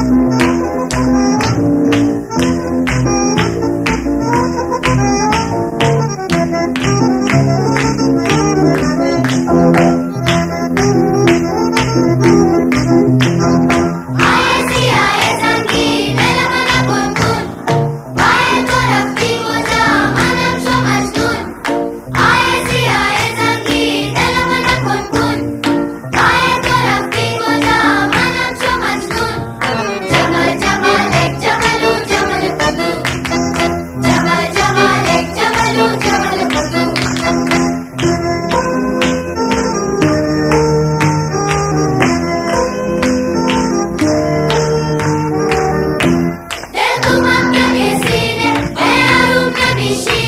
Thank Happy